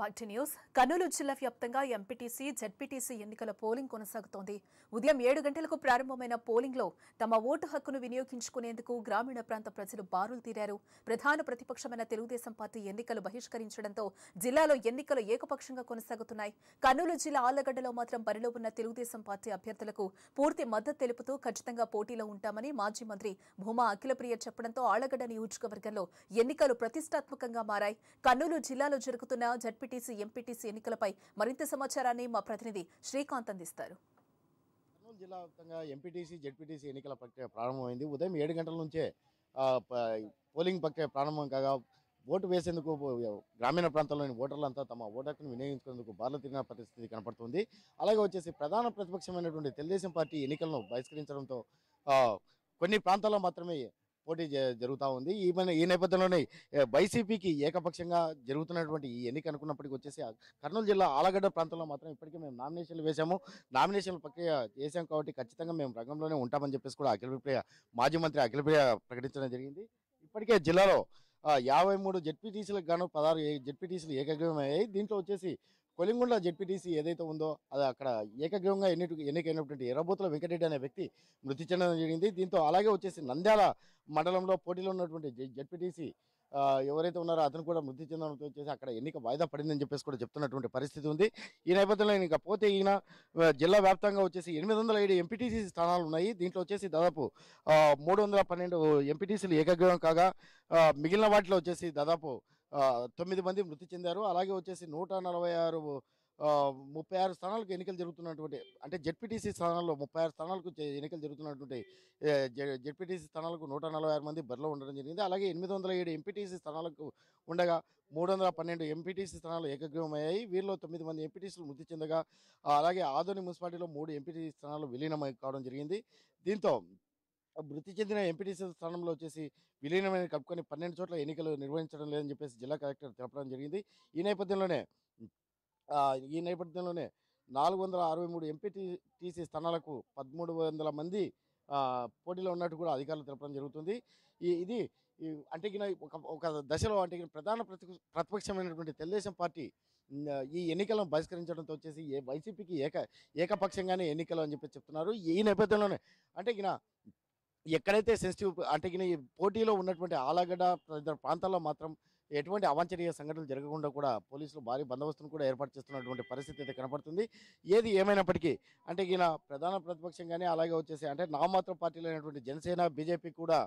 భక్తి న్యూస్ కర్నూలు జిల్లా వ్యాప్తంగా ఎంపీటీసీ జెడ్పీటీసీ ఎన్నికల పోలింగ్ కొనసాగుతోంది. ఉదయం ఏడు గంటలకు ప్రారంభమైన పోలింగ్లో తమ ఓటు హక్కును వినియోగించుకునేందుకు గ్రామీణ ప్రాంత ప్రజలు బారులు తీరారు. ప్రధాన ప్రతిపక్షమైన తెలుగుదేశం పార్టీ ఎన్నికలు బహిష్కరించడంతో జిల్లాలో ఎన్నికలు ఏకపక్షంగా కొనసాగుతున్నాయి. కర్నూలు జిల్లా ఆళ్ళగడ్డలో మాత్రం బరిలో ఉన్న తెలుగుదేశం పార్టీ అభ్యర్థులకు పూర్తి మద్దతు తెలుపుతూ ఖచ్చితంగా పోటీలో ఉంటామని మాజీ మంత్రి భూమా అఖిలప్రియ చెప్పడంతో ఆళ్ళగడ్డ నియోజకవర్గంలో ఎన్నికలు ప్రతిష్టాత్మకంగా మారాయి. కర్నూలు జిల్లాలో జరుగుతున్న జడ్పీటీసీ ఎంపీటీసీ ఎన్నికలపై మరింత సమాచారాన్ని మా ప్రతినిధి శ్రీకాంత్ అందిస్తారు. కర్నూలు జిల్లా వ్యాప్తంగా ఎంపీటీసీ జెడ్పీటీసీ ఎన్నికల ప్రక్రియ ప్రారంభమైంది. ఉదయం ఏడు గంటల నుంచే పోలింగ్ ప్రక్రియ ప్రారంభం కాగా ఓటు వేసేందుకు గ్రామీణ ప్రాంతాల్లోని ఓటర్లంతా తమ ఓటర్ను వినియోగించుకునేందుకు బార్లు తిరిగిన పరిస్థితి కనపడుతుంది. అలాగే వచ్చేసి ప్రధాన ప్రతిపక్షమైనటువంటి తెలుగుదేశం పార్టీ ఎన్నికలను బహిష్కరించడంతో కొన్ని ప్రాంతాల్లో మాత్రమే పోటీ జరుగుతూ ఉంది. ఈ ఈ నేపథ్యంలోనే వైసీపీకి ఏకపక్షంగా జరుగుతున్నటువంటి ఈ ఎన్నిక అనుకున్నప్పటికీ వచ్చేసి కర్నూలు జిల్లా ఆలగడ్డ ప్రాంతంలో మాత్రం ఇప్పటికే మేము నామినేషన్లు వేశాము. నామినేషన్లు ప్రక్రియ చేశాం కాబట్టి ఖచ్చితంగా మేము రంగంలోనే ఉంటామని చెప్పేసి కూడా అఖిలప్రియ మాజీ మంత్రి అఖిలప్రియ ప్రకటించడం జరిగింది. ఇప్పటికే జిల్లాలో యాభై మూడు జెడ్పీటీసీలకు గాను పదహారు జెడ్పీటీసీలు ఏకగ్రీవమయ్యాయి. దీంట్లో వచ్చేసి కొలింగుండ జెడ్పీటీసీ ఏదైతే ఉందో అది అక్కడ ఏకగ్రీవంగా ఎన్ని ఎన్నికైనటువంటి ఎర్రబోతుల వెంకటరెడ్డి అనే వ్యక్తి మృతి చెందడం జరిగింది. దీంతో అలాగే వచ్చేసి నంద్యాల మండలంలో పోటీలో ఉన్నటువంటి జెడ్పీటీసీ ఎవరైతే ఉన్నారో అతను కూడా మృతి చెందడంతో వచ్చేసి అక్కడ ఎన్నిక వాయిదా పడిందని చెప్పేసి కూడా చెప్తున్నటువంటి పరిస్థితి ఉంది. ఈ నేపథ్యంలో ఇంకా పోతే ఈయన జిల్లా వ్యాప్తంగా వచ్చేసి ఎనిమిది వందల ఏడు ఎంపీటీసీ స్థానాలు ఉన్నాయి. దీంట్లో వచ్చేసి దాదాపు మూడు వందల పన్నెండు ఎంపీటీసీలు ఏకగ్రీవం కాగా మిగిలిన వాటిలో వచ్చేసి దాదాపు తొమ్మిది మంది మృతి చెందారు. అలాగే వచ్చేసి నూట నలభై ఆరు ముప్పై ఆరు స్థానాలకు ఎన్నికలు జరుగుతున్నటువంటి అంటే జెడ్పీటీసీ స్థానాల్లో ముప్పై ఆరు స్థానాలకు ఎన్నికలు జరుగుతున్నటువంటి జె- జెడ్పీటీసీ స్థానాలకు నూట నలభై ఆరు మంది బరిలో ఉండడం జరిగింది. అలాగే ఎనిమిది వందల ఏడు ఎంపీటీసీ స్థానాలకు ఉండగా మూడు వందల పన్నెండు ఎంపీటీసీ స్థానాలు ఏకగ్రీవమయ్యాయి. వీరిలో తొమ్మిది మంది ఎంపీటీసీలు మృతి చెందగా అలాగే ఆదోని మున్సిపాలిటీలో మూడు ఎంపీటీసీ స్థానాలు విలీనం కావడం జరిగింది. దీంతో మృతి చెందిన ఎంపీటీసీ స్థానంలో వచ్చేసి విలీనమైన కప్పుకొని పన్నెండు చోట్ల ఎన్నికలు నిర్వహించడం లేదని చెప్పేసి జిల్లా కలెక్టర్ తెలపడం జరిగింది. ఈ నేపథ్యంలోనే ఈ నేపథ్యంలోనే నాలుగు వందల అరవై మూడు ఎంపీటీసీ స్థానాలకు పదమూడు వందల మంది పోటీలో ఉన్నట్టు కూడా అధికారులు తెలపడం జరుగుతుంది. ఈ ఇది అంటే ఒక ఒక దశలో అంటే ప్రధాన ప్రతి ప్రతిపక్షమైనటువంటి తెలుగుదేశం పార్టీ ఈ ఎన్నికలను బహిష్కరించడంతో వచ్చేసి ఏ వైసీపీకి ఏక ఏకపక్షంగానే ఎన్నికలు అని చెప్పి చెప్తున్నారు. ఈ నేపథ్యంలోనే అంటే ఇక ఎక్కడైతే సెన్సిటివ్ అంటే ఈ పోటీలో ఉన్నటువంటి ఆలగడ్డ తదితర ప్రాంతాల్లో మాత్రం ఎటువంటి అవాంఛనీయ సంఘటనలు జరగకుండా కూడా పోలీసులు భారీ బందోబస్తును కూడా ఏర్పాటు చేస్తున్నటువంటి పరిస్థితి అయితే కనపడుతుంది. ఏది ఏమైనప్పటికీ అంటే ఈయన ప్రధాన ప్రతిపక్షంగానే అలాగే వచ్చేసి అంటే నామాత్ర పార్టీలు అయినటువంటి జనసేన బీజేపీ కూడా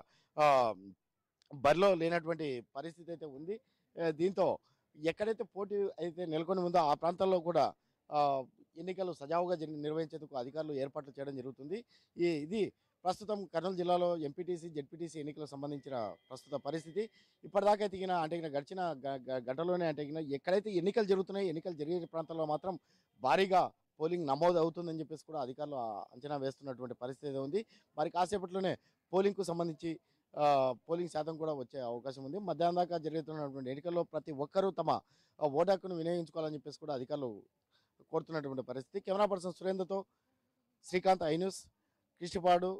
బరిలో లేనటువంటి పరిస్థితి అయితే ఉంది. దీంతో ఎక్కడైతే పోటీ అయితే నెలకొని ఉందో ఆ ప్రాంతాల్లో కూడా ఎన్నికలు సజావుగా జరిగి నిర్వహించేందుకు అధికారులు ఏర్పాట్లు చేయడం జరుగుతుంది. ఈ ఇది ప్రస్తుతం కర్నూలు జిల్లాలో ఎంపీటీసీ జెడ్పీటీసీ ఎన్నికలకు సంబంధించిన ప్రస్తుత పరిస్థితి. ఇప్పటిదాకా తిగిన అంటే గడిచిన గంటలోనే అంటే ఎక్కడైతే ఎన్నికలు జరుగుతున్నాయో ఎన్నికలు జరిగే ప్రాంతాల్లో మాత్రం భారీగా పోలింగ్ నమోదు అవుతుందని చెప్పేసి కూడా అధికారులు అంచనా వేస్తున్నటువంటి పరిస్థితి ఉంది. మరి కాసేపట్లోనే పోలింగ్కు సంబంధించి పోలింగ్ శాతం కూడా వచ్చే అవకాశం ఉంది. మధ్యాహ్నం దాకా జరుగుతున్నటువంటి ఎన్నికల్లో ప్రతి ఒక్కరూ తమ ఓటాకును వినియోగించుకోవాలని చెప్పేసి కూడా అధికారులు కోరుతున్నటువంటి పరిస్థితి. కెమెరా పర్సన్ సురేంద్రతో శ్రీకాంత్ ఐ న్యూస్ కిష్టిపాడు